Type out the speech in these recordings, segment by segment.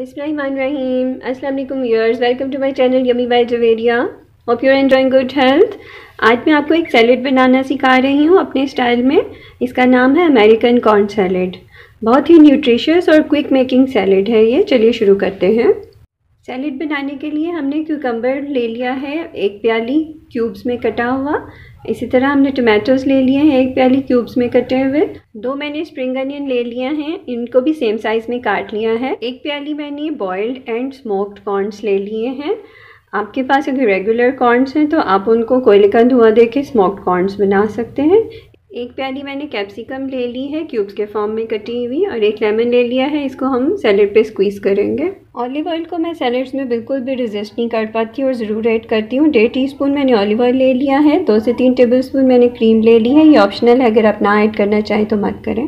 बिस्मिल्लाहिर्रहमानिर्रहीम अस्सलाम वालेकुम viewers welcome to my channel yummy by Javeria hope you are enjoying good health आज मैं आपको एक सैलड बनाना सिखा रही हूँ अपने स्टाइल में। इसका नाम है अमेरिकन कॉर्न सैलड बहुत ही न्यूट्रिशियस और क्विक मेकिंग सैलड है ये। चलिए शुरू करते हैं। सैलेड बनाने के लिए हमने क्यूकम्बर ले लिया है, एक प्याली क्यूब्स में कटा हुआ। इसी तरह हमने टमाटोज ले लिए हैं, एक प्याली क्यूब्स में कटे हुए। दो मैंने स्प्रिंग अनियन ले लिया हैं, इनको भी सेम साइज़ में काट लिया है। एक प्याली मैंने बॉयल्ड एंड स्मोक्ड कॉर्नस ले लिए हैं। आपके पास अगर रेगुलर कॉर्नस हैं तो आप उनको कोयले का धुआँ दे के स्मोक्ड कॉर्नस बना सकते हैं। एक प्याली मैंने कैप्सिकम ले ली है, क्यूब्स के फॉर्म में कटी हुई और एक लेमन ले लिया है, इसको हम सैलड पे स्क्वीज़ करेंगे। ऑलिव ऑयल को मैं सैलड्स में बिल्कुल भी रेजिस्ट नहीं कर पाती और ज़रूर ऐड करती हूँ। डेढ़ टी स्पून मैंने ऑलिव ऑयल ले लिया है, दो से तीन टेबल स्पून मैंने क्रीम ले ली है। ये ऑप्शनल है, अगर आप ना ऐड करना चाहें तो मत करें।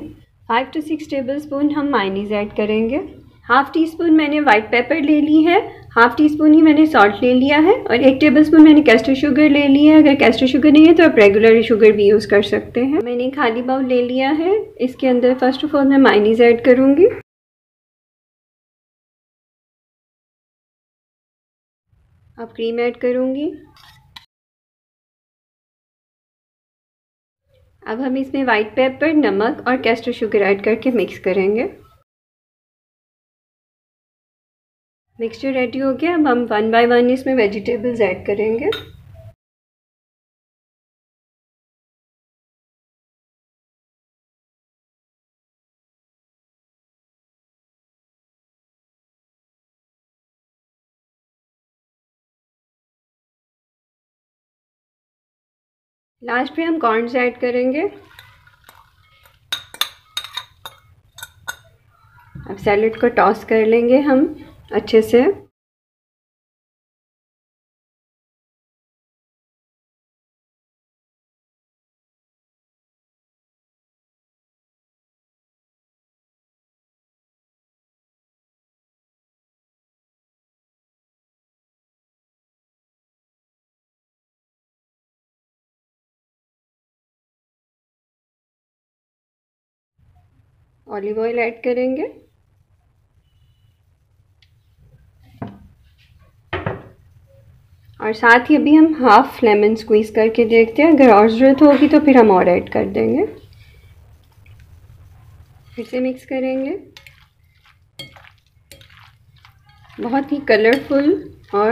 Five to six tablespoon हम माइनीज़ ऐड करेंगे। हाफ़ टी स्पून मैंने वाइट पेपर ले ली है हाफ़ टी स्पून ही मैंने सॉल्ट ले लिया है और एक टेबल स्पून मैंने कैस्टर शुगर ले लिया है। अगर कैस्टर शुगर नहीं है तो आप रेगुलर शुगर भी यूज़ कर सकते हैं। मैंने खाली बाउल ले लिया है। इसके अंदर फ़र्स्ट ऑफ़ ऑल मैं माइनीज़ ऐड करूँगी। अब क्रीम ऐड करूँगी। अब हम इसमें वाइट पेपर नमक और कैस्टर शुगर ऐड करके मिक्स करेंगे। मिक्सचर रेडी हो गया? अब हम वन बाय वन इसमें वेजिटेबल्स ऐड करेंगे। लास्ट पे हम कॉर्नस ऐड करेंगे। अब सैलड को टॉस कर लेंगे हम। अच्छे से। ऑलिव ऑयल ऐड करेंगे। और साथ ही अभी हम हाफ़ लेमन स्क्वीज़ करके देखते हैं। अगर और ज़रूरत होगी तो फिर हम और ऐड कर देंगे। फिर से मिक्स करेंगे। बहुत ही कलरफुल और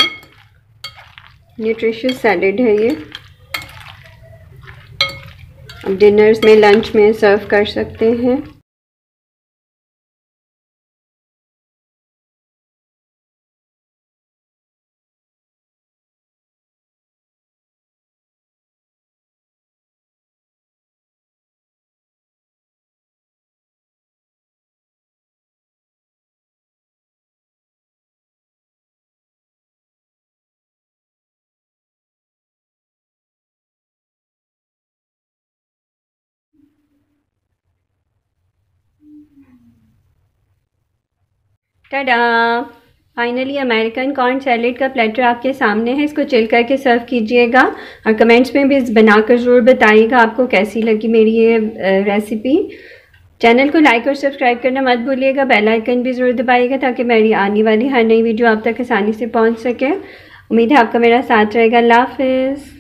न्यूट्रिशियस सैलड है ये। अब डिनर्स में लंच में सर्व कर सकते हैं। Tada finally American corn salad का प्लेटर आपके सामने है, इसको चिल करके सर्व कीजिएगा। और कमेंट्स में भी बनाकर ज़रूर बताइएगा आपको कैसी लगी मेरी ये रेसिपी चैनल को लाइक और सब्सक्राइब करना मत भूलिएगा बेल आइकन भी ज़रूर दबाइएगा ताकि मेरी आने वाली हर नई वीडियो आप तक आसानी से पहुँच सके। उम्मीद है आपका मेरा साथ रहेगा। अल्लाह हाफिज़।